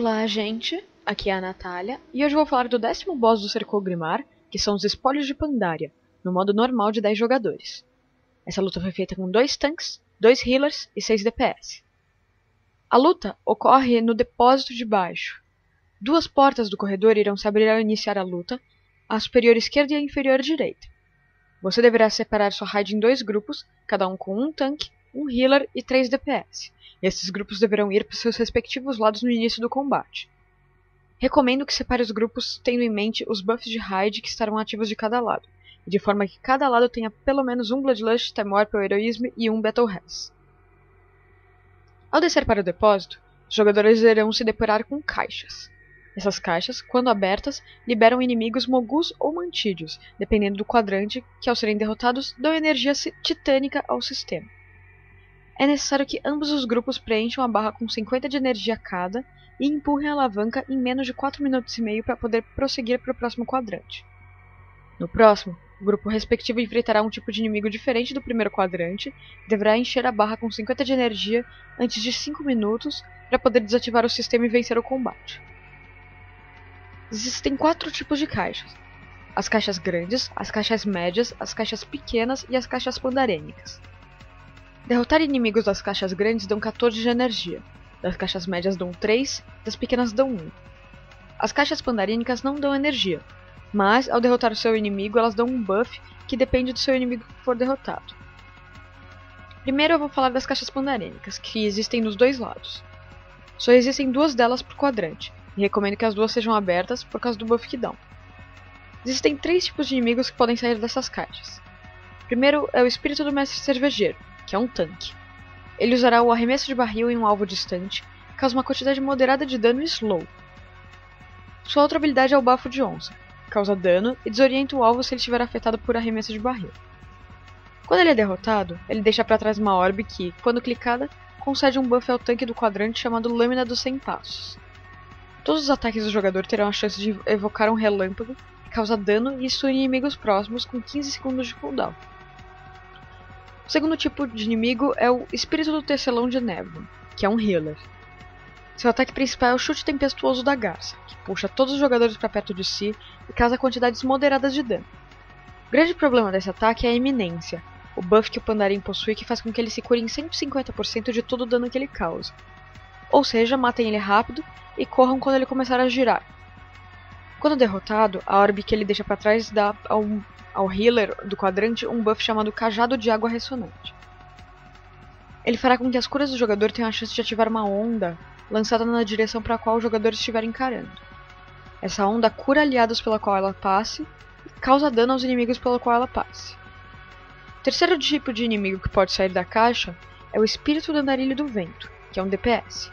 Olá, gente! Aqui é a Natália e hoje vou falar do décimo boss do Cerco Grimar, que são os Espólios de Pandaria, no modo normal de 10 jogadores. Essa luta foi feita com dois tanques, dois healers e 6 DPS. A luta ocorre no depósito de baixo. Duas portas do corredor irão se abrir ao iniciar a luta, a superior esquerda e a inferior direita. Você deverá separar sua raid em dois grupos, cada um com um tanque, um healer e 3 DPS. Esses grupos deverão ir para seus respectivos lados no início do combate. Recomendo que separe os grupos tendo em mente os buffs de raid que estarão ativos de cada lado, de forma que cada lado tenha pelo menos um Bloodlust, Time Warp ou Heroísmo e um Battle Res. Ao descer para o depósito, os jogadores irão se deparar com caixas. Essas caixas, quando abertas, liberam inimigos mogus ou mantídeos, dependendo do quadrante, que ao serem derrotados dão energia titânica ao sistema é necessário que ambos os grupos preencham a barra com 50 de energia cada e empurrem a alavanca em menos de 4 minutos e meio para poder prosseguir para o próximo quadrante. No próximo, o grupo respectivo enfrentará um tipo de inimigo diferente do primeiro quadrante e deverá encher a barra com 50 de energia antes de 5 minutos para poder desativar o sistema e vencer o combate. Existem quatro tipos de caixas: as caixas grandes, as caixas médias, as caixas pequenas e as caixas pandarênicas. Derrotar inimigos das caixas grandes dão 14 de energia, das caixas médias dão 3, das pequenas dão 1. As caixas pandarínicas não dão energia, mas ao derrotar o seu inimigo elas dão um buff que depende do seu inimigo que for derrotado. Primeiro eu vou falar das caixas pandarínicas, que existem nos dois lados. Só existem duas delas por quadrante, e recomendo que as duas sejam abertas por causa do buff que dão. Existem três tipos de inimigos que podem sair dessas caixas. Primeiro é o espírito do mestre cervejeiro, que é um tanque. Ele usará o arremesso de barril em um alvo distante, causa uma quantidade moderada de dano e slow. Sua outra habilidade é o bafo de onça, causa dano e desorienta o alvo se ele estiver afetado por arremesso de barril. Quando ele é derrotado, ele deixa para trás uma orbe que, quando clicada, concede um buff ao tanque do quadrante chamado Lâmina dos 100 Passos. Todos os ataques do jogador terão a chance de evocar um relâmpago que causa dano e stun inimigos próximos com 15 segundos de cooldown. O segundo tipo de inimigo é o Espírito do Tecelão de Névoa, que é um healer. Seu ataque principal é o chute tempestuoso da garça, que puxa todos os jogadores para perto de si e causa quantidades moderadas de dano. O grande problema desse ataque é a iminência, o buff que o Pandarim possui que faz com que ele se cure em 150% de todo o dano que ele causa. Ou seja, matem ele rápido e corram quando ele começar a girar. Quando derrotado, a orbe que ele deixa para trás dá um ao healer do quadrante um buff chamado Cajado de Água Ressonante. Ele fará com que as curas do jogador tenham a chance de ativar uma onda lançada na direção para a qual o jogador estiver encarando. Essa onda cura aliados pela qual ela passe e causa dano aos inimigos pela qual ela passe. O terceiro tipo de inimigo que pode sair da caixa é o Espírito do Andarilho do Vento, que é um DPS.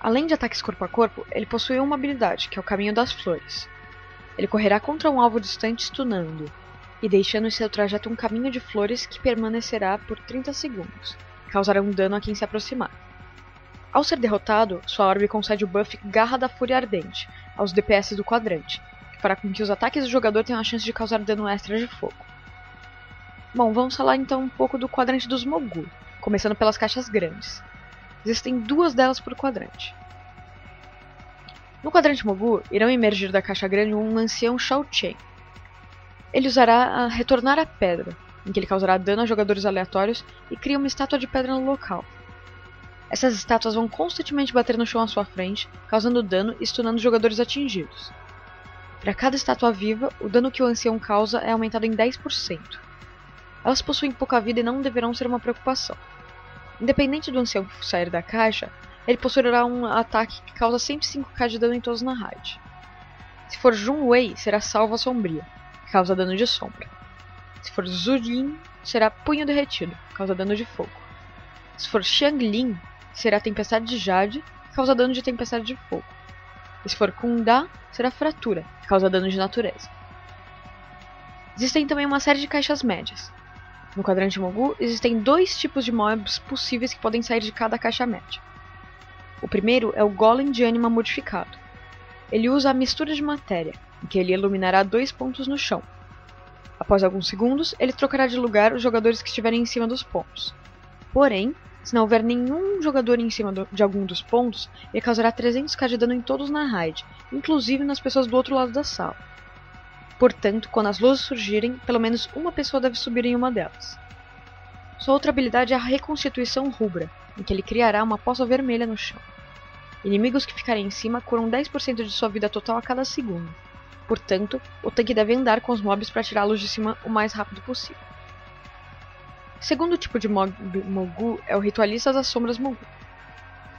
Além de ataques corpo a corpo, ele possui uma habilidade, que é o Caminho das Flores. Ele correrá contra um alvo distante stunando, e deixando em seu trajeto um caminho de flores que permanecerá por 30 segundos. Causará um dano a quem se aproximar. Ao ser derrotado, sua orbe concede o buff Garra da Fúria Ardente aos DPS do quadrante, que fará com que os ataques do jogador tenham a chance de causar dano extra de fogo. Bom, vamos falar então um pouco do quadrante dos Mogu, começando pelas caixas grandes. Existem duas delas por quadrante. No quadrante Mogu, irão emergir da caixa grande um ancião Shao Chen. Ele usará a Retornar a Pedra, em que ele causará dano a jogadores aleatórios e cria uma estátua de pedra no local. Essas estátuas vão constantemente bater no chão à sua frente, causando dano e stunando os jogadores atingidos. Para cada estátua viva, o dano que o ancião causa é aumentado em 10%. Elas possuem pouca vida e não deverão ser uma preocupação. Independente do ancião sair da caixa, ele possuirá um ataque que causa 105k de dano em todos na raid. Se for Jun Wei, será Salva Sombria, que causa dano de sombra. Se for Zulin, será Punho Derretido, que causa dano de fogo. Se for Xianglin, será Tempestade de Jade, que causa dano de Tempestade de Fogo. E se for Kunda, será Fratura, que causa dano de natureza. Existem também uma série de caixas médias. No quadrante Mogu, existem dois tipos de mobs possíveis que podem sair de cada caixa média. O primeiro é o Golem de Anima modificado. Ele usa a mistura de matéria, em que ele iluminará dois pontos no chão. Após alguns segundos, ele trocará de lugar os jogadores que estiverem em cima dos pontos. Porém, Se não houver nenhum jogador em cima de algum dos pontos, ele causará 300k de dano em todos na raid, inclusive nas pessoas do outro lado da sala. Portanto, quando as luzes surgirem, pelo menos uma pessoa deve subir em uma delas. Sua outra habilidade é a Reconstituição Rubra, em que ele criará uma poça vermelha no chão. Inimigos que ficarem em cima curam 10% de sua vida total a cada segundo. Portanto, o tanque deve andar com os mobs para tirá-los de cima o mais rápido possível. O segundo tipo de mob Mogu é o Ritualista das Sombras Mogu.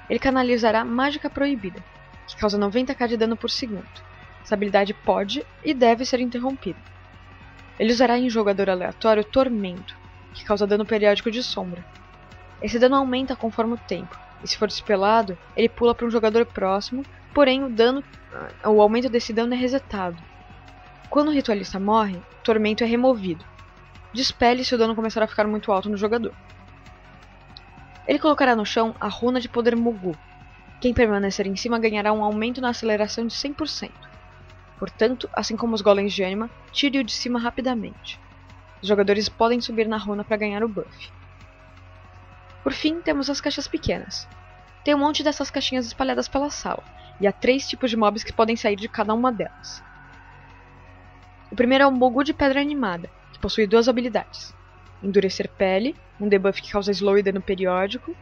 Ele canalizará Mágica Proibida, que causa 90k de dano por segundo. Essa habilidade pode e deve ser interrompida. Ele usará em jogador aleatório Tormento, que causa dano periódico de sombra. Esse dano aumenta conforme o tempo, e se for dispelado, ele pula para um jogador próximo, porém o dano, o aumento desse dano é resetado. Quando o ritualista morre, tormento é removido. Dispele se o dano começar a ficar muito alto no jogador. Ele colocará no chão a runa de poder Mugu. Quem permanecer em cima ganhará um aumento na aceleração de 100%. Portanto, assim como os golems de anima, tire-o de cima rapidamente. Os jogadores podem subir na runa para ganhar o buff. Por fim, temos as caixas pequenas. Tem um monte dessas caixinhas espalhadas pela sala, e há três tipos de mobs que podem sair de cada uma delas. O primeiro é o Mogu de Pedra Animada, que possui duas habilidades. Endurecer pele, um debuff que causa slow e dano periódico,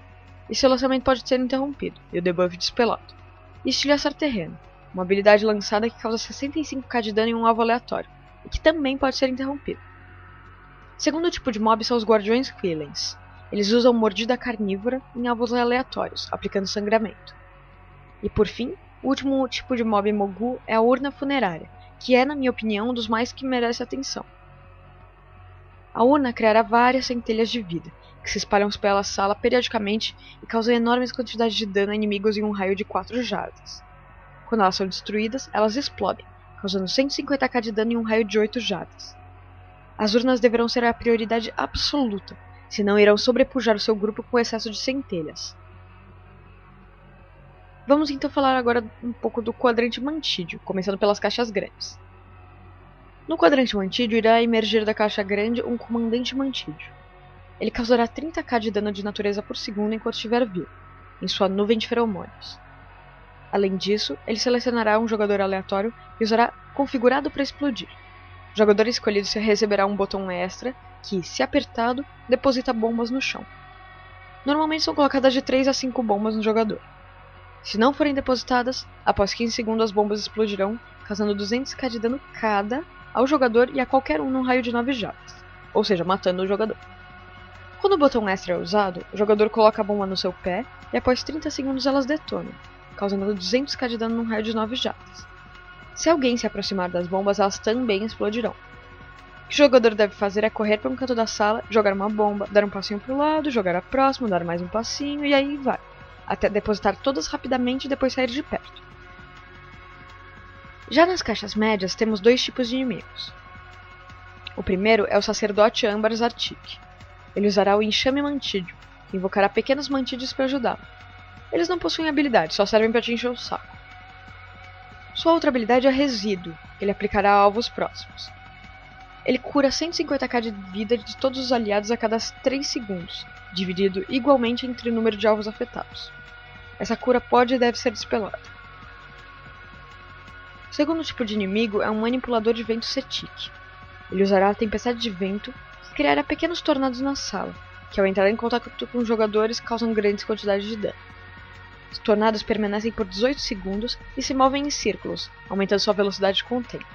e seu lançamento pode ser interrompido, e o debuff dispelado. E estilhaçar terreno, uma habilidade lançada que causa 65k de dano em um alvo aleatório, e que também pode ser interrompido. Segundo tipo de mob são os Guardiões Quillens. Eles usam mordida carnívora em alvos aleatórios, aplicando sangramento. E por fim, o último tipo de mob Mogu é a Urna Funerária, que é, na minha opinião, um dos mais que merece atenção. A urna criará várias centelhas de vida, que se espalham pela sala periodicamente e causam enormes quantidades de dano a inimigos em um raio de 4 jardas. Quando elas são destruídas, elas explodem, causando 150k de dano em um raio de 8 jardas. As urnas deverão ser a prioridade absoluta, senão irão sobrepujar o seu grupo com excesso de centelhas. Vamos então falar agora um pouco do quadrante mantídio, começando pelas caixas grandes. No quadrante mantídio irá emergir da caixa grande um comandante mantídio. Ele causará 30k de dano de natureza por segundo enquanto estiver vivo, em sua nuvem de feromônios. Além disso, ele selecionará um jogador aleatório e usará configurado para explodir. O jogador escolhido receberá um botão extra que, se apertado, deposita bombas no chão. Normalmente são colocadas de 3 a 5 bombas no jogador. Se não forem depositadas, após 15 segundos as bombas explodirão, causando 200k de dano cada ao jogador e a qualquer um num raio de 9 jardas, ou seja, matando o jogador. Quando o botão extra é usado, o jogador coloca a bomba no seu pé e após 30 segundos elas detonam, causando 200k de dano num raio de 9 jardas. Se alguém se aproximar das bombas, elas também explodirão. O que o jogador deve fazer é correr para um canto da sala, jogar uma bomba, dar um passinho para o lado, jogar a próxima, dar mais um passinho e aí vai, até depositar todas rapidamente e depois sair de perto. Já nas caixas médias temos dois tipos de inimigos. O primeiro é o sacerdote Ambar Zartik. Ele usará o enxame mantídio, e invocará pequenos mantídeos para ajudá-lo. Eles não possuem habilidade, só servem para te encher o saco. Sua outra habilidade é resíduo, ele aplicará a alvos próximos. Ele cura 150k de vida de todos os aliados a cada 3 segundos, dividido igualmente entre o número de alvos afetados. Essa cura pode e deve ser dispelada. O segundo tipo de inimigo é um manipulador de vento Cetic. Ele usará a tempestade de vento, que criará pequenos tornados na sala, que ao entrar em contato com jogadores causam grandes quantidades de dano. Os tornados permanecem por 18 segundos e se movem em círculos, aumentando sua velocidade com o tempo.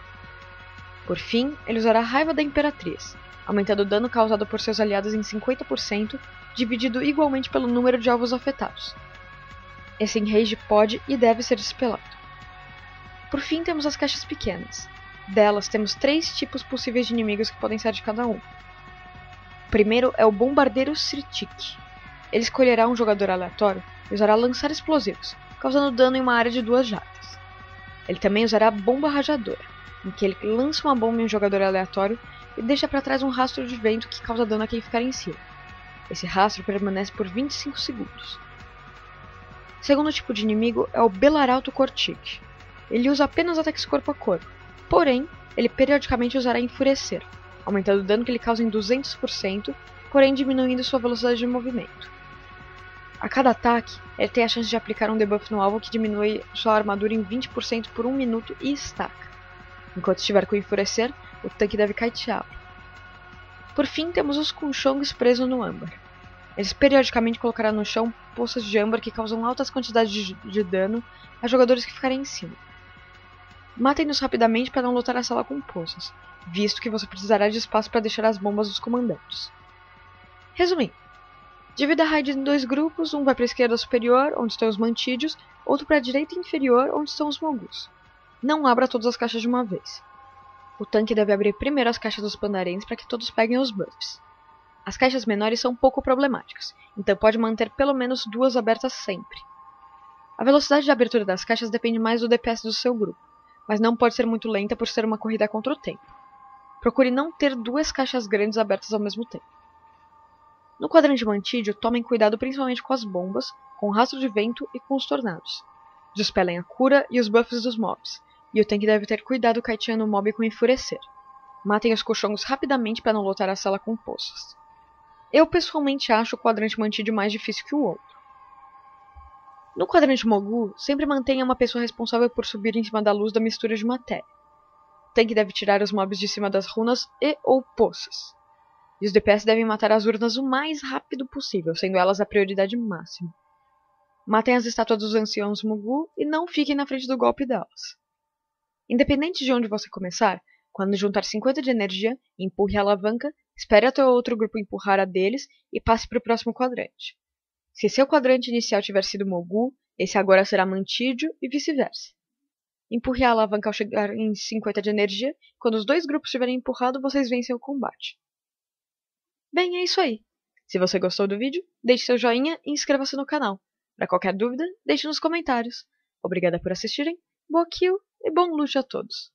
Por fim, ele usará a Raiva da Imperatriz, aumentando o dano causado por seus aliados em 50%, dividido igualmente pelo número de alvos afetados. Esse enrage pode e deve ser dispelado. Por fim, temos as caixas pequenas. Delas, temos três tipos possíveis de inimigos que podem ser de cada um. O primeiro é o Bombardeiro Sritik. Ele escolherá um jogador aleatório e usará lançar explosivos, causando dano em uma área de duas jardas. Ele também usará bomba rajadora, em que ele lança uma bomba em um jogador aleatório e deixa para trás um rastro de vento que causa dano a quem ficar em cima. Esse rastro permanece por 25 segundos. O segundo tipo de inimigo é o Belaralto Cortic. Ele usa apenas ataques corpo a corpo, porém, ele periodicamente usará Enfurecer, aumentando o dano que ele causa em 200%, porém diminuindo sua velocidade de movimento. A cada ataque, ele tem a chance de aplicar um debuff no alvo que diminui sua armadura em 20% por um minuto e estaca. Enquanto estiver com enfurecer, o tanque deve kiteá-lo. Por fim, temos os Kunshongs presos no âmbar. Eles periodicamente colocarão no chão poças de âmbar que causam altas quantidades de, de dano a jogadores que ficarem em cima. Matem-nos rapidamente para não lotar a sala com poças, visto que você precisará de espaço para deixar as bombas dos comandantes. Resumindo, divida a raid em dois grupos, um vai para a esquerda superior, onde estão os mantídeos, outro para a direita inferior, onde estão os mogus. Não abra todas as caixas de uma vez. O tanque deve abrir primeiro as caixas dos pandarens para que todos peguem os buffs. As caixas menores são pouco problemáticas, então pode manter pelo menos duas abertas sempre. A velocidade de abertura das caixas depende mais do DPS do seu grupo, mas não pode ser muito lenta por ser uma corrida contra o tempo. Procure não ter duas caixas grandes abertas ao mesmo tempo. No quadrante mantídeo, tomem cuidado principalmente com as bombas, com o rastro de vento e com os tornados. Dispelem a cura e os buffs dos mobs, e o tanque deve ter cuidado kiteando o mob com enfurecer. Matem os colchões rapidamente para não lotar a sala com poças. Eu pessoalmente acho o quadrante mantídeo mais difícil que o outro. No quadrante Mogu, sempre mantenha uma pessoa responsável por subir em cima da luz da mistura de matéria. Tem que deve tirar os mobs de cima das runas e ou poças. E os DPS devem matar as urnas o mais rápido possível, sendo elas a prioridade máxima. Matem as estátuas dos anciãos Mugu e não fiquem na frente do golpe delas. Independente de onde você começar, quando juntar 50 de energia, empurre a alavanca, espere até o outro grupo empurrar a deles e passe para o próximo quadrante. Se seu quadrante inicial tiver sido Mogu, esse agora será Mantídio e vice-versa. Empurre a alavanca ao chegar em 50 de energia. Quando os dois grupos tiverem empurrado, vocês vencem o combate. Bem, é isso aí. Se você gostou do vídeo, deixe seu joinha e inscreva-se no canal. Para qualquer dúvida, deixe nos comentários. Obrigada por assistirem, boa kill e bom loot a todos.